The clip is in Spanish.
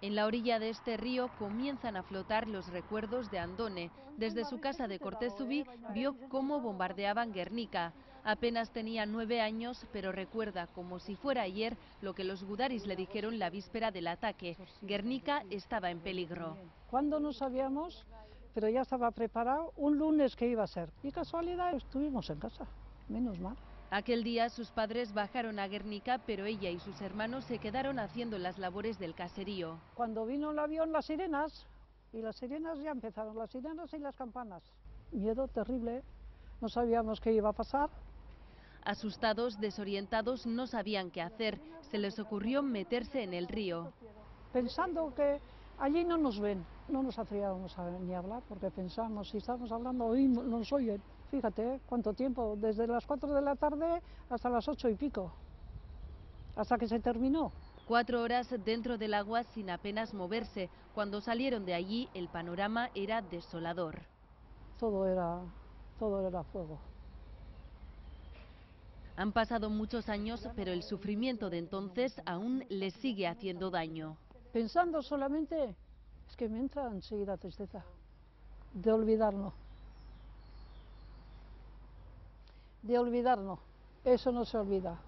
En la orilla de este río comienzan a flotar los recuerdos de Andone. Desde su casa de Cortezubí vio cómo bombardeaban Guernica. Apenas tenía nueve años, pero recuerda como si fuera ayer lo que los gudaris le dijeron la víspera del ataque. Guernica estaba en peligro. Cuando no sabíamos, pero ya estaba preparado un lunes que iba a ser. Y casualidad estuvimos en casa, menos mal. Aquel día sus padres bajaron a Guernica, pero ella y sus hermanos se quedaron haciendo las labores del caserío. Cuando vino el avión, las sirenas, y las sirenas ya empezaron, las sirenas y las campanas. Miedo terrible, no sabíamos qué iba a pasar. Asustados, desorientados, no sabían qué hacer. Se les ocurrió meterse en el río. Pensando que allí no nos ven, no nos atrevíamos a ni hablar, porque pensamos, si estamos hablando, hoy nos oyen. Fíjate, ¿eh? cuánto tiempo, desde las 4 de la tarde hasta las 8 y pico, hasta que se terminó. Cuatro horas dentro del agua sin apenas moverse. Cuando salieron de allí, el panorama era desolador. Todo era, todo era fuego. Han pasado muchos años, pero el sufrimiento de entonces aún les sigue haciendo daño. Pensando solamente, es que me entra enseguida tristeza de olvidarnos. de olvidarnos. Eso no se olvida.